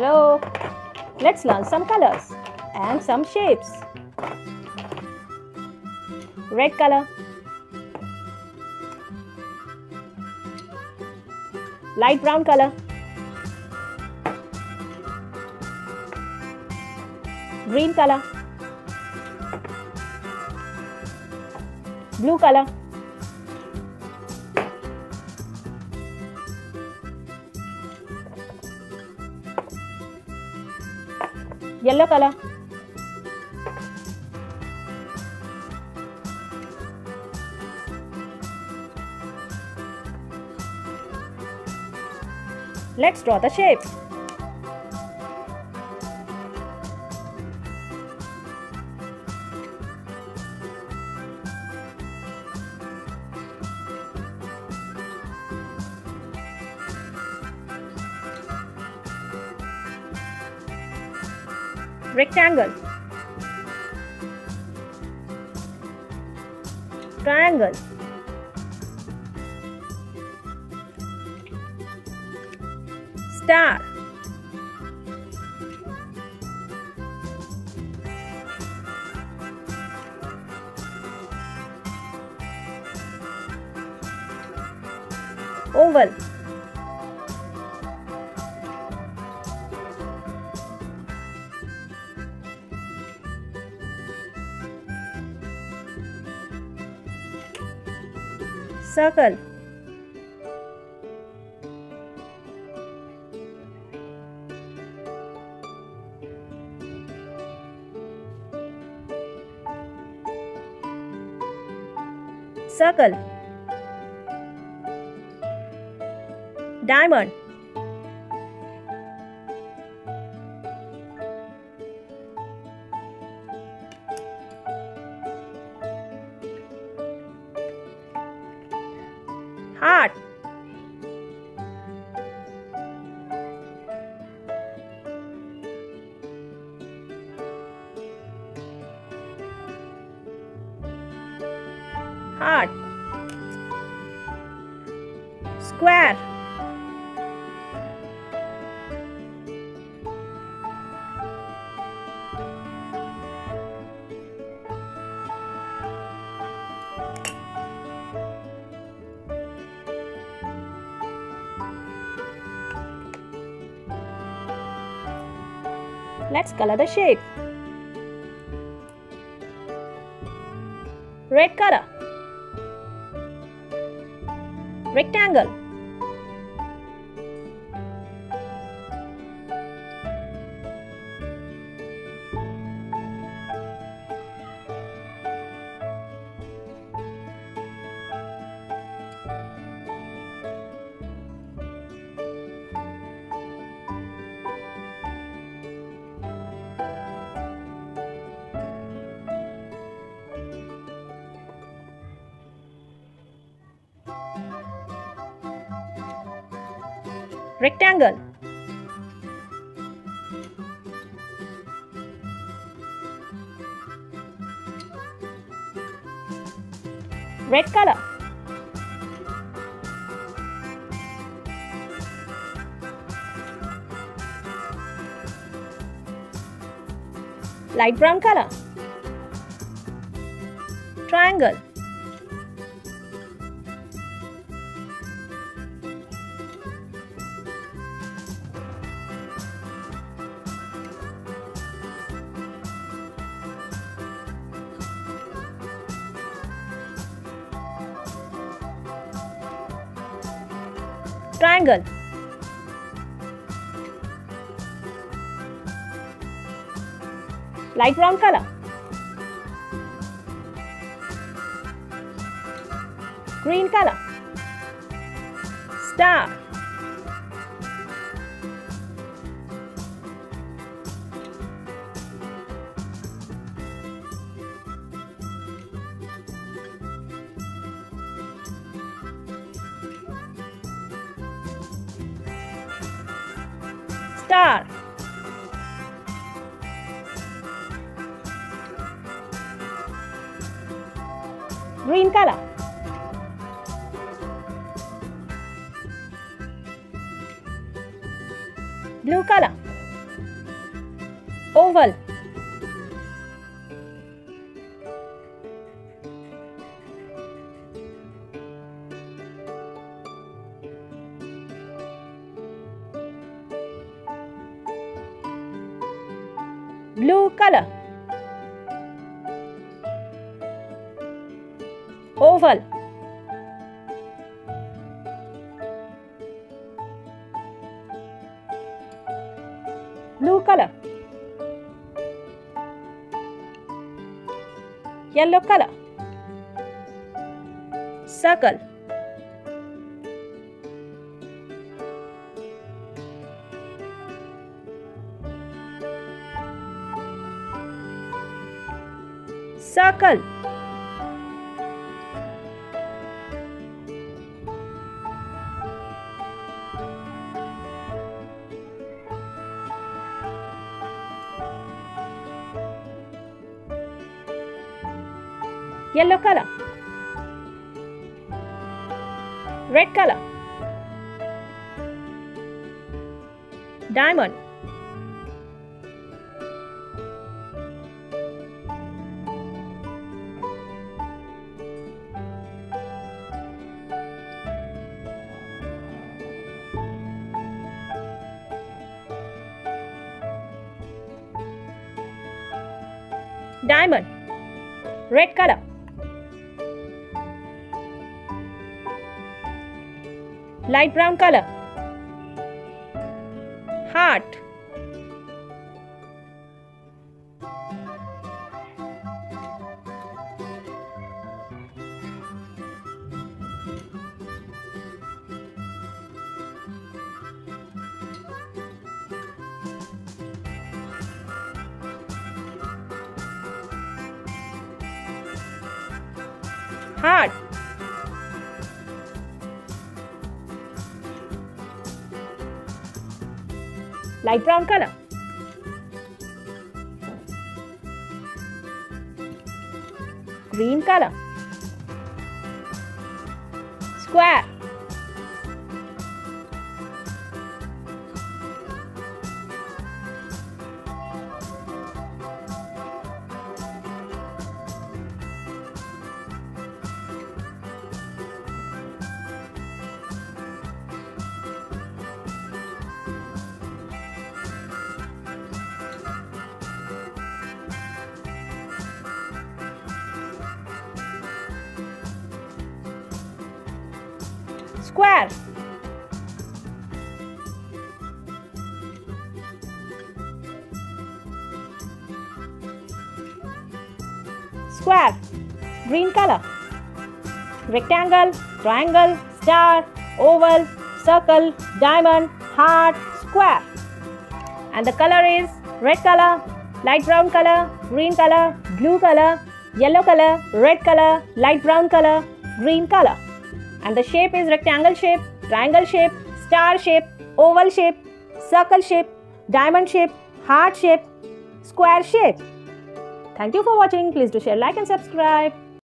Hello. Let's learn some colors and some shapes. Red color. Light brown color. Green color. Blue color. Yellow color let's draw the shape rectangle. Triangle. Star. Oval circle circle diamond heart heart square Let's color the shape. Red color. Rectangle. Rectangle. Red color. Light brown color. Triangle. Triangle. Light brown color. Green color. Star. Star. Green color. Blue color. Oval. Blue color. Oval. blue color yellow color circle circle yellow color red color diamond diamond. Red color. Light brown color. Heart heart light brown color. Green color. Square square. Square. Green color. Rectangle triangle star oval circle diamond heart square. And the color is red color light brown color green color blue color yellow color red color light brown color green color and the shape is rectangle shape, triangle shape, star shape, oval shape, circle shape, diamond shape, heart shape, square shape. Thank you for watching. Please do share, like and subscribe.